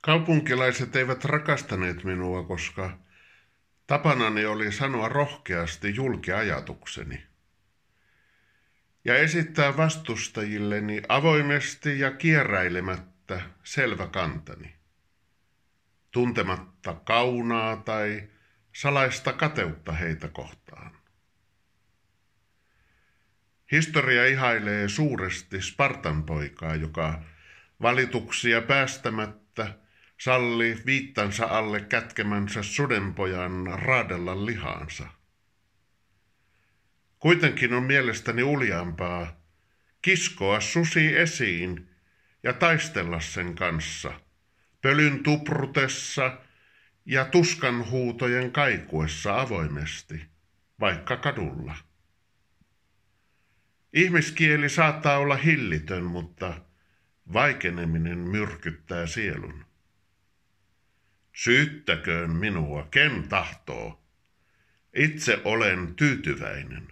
Kaupunkilaiset eivät rakastaneet minua, koska tapanani oli sanoa rohkeasti julkiajatukseni ja esittää vastustajilleni avoimesti ja kierräilemättä selvä kantani, tuntematta kaunaa tai salaista kateutta heitä kohtaan. Historia ihailee suuresti Spartan poikaa, joka valituksia päästämättä salli viittansa alle kätkemänsä sudenpojan raadella lihaansa. Kuitenkin on mielestäni uljampaa kiskoa susi esiin ja taistella sen kanssa, pölyn tuprutessa ja tuskan huutojen kaikuessa avoimesti, vaikka kadulla. Ihmiskieli saattaa olla hillitön, mutta vaikeneminen myrkyttää sielun. Syyttäköön minua, ken tahtoo. Itse olen tyytyväinen.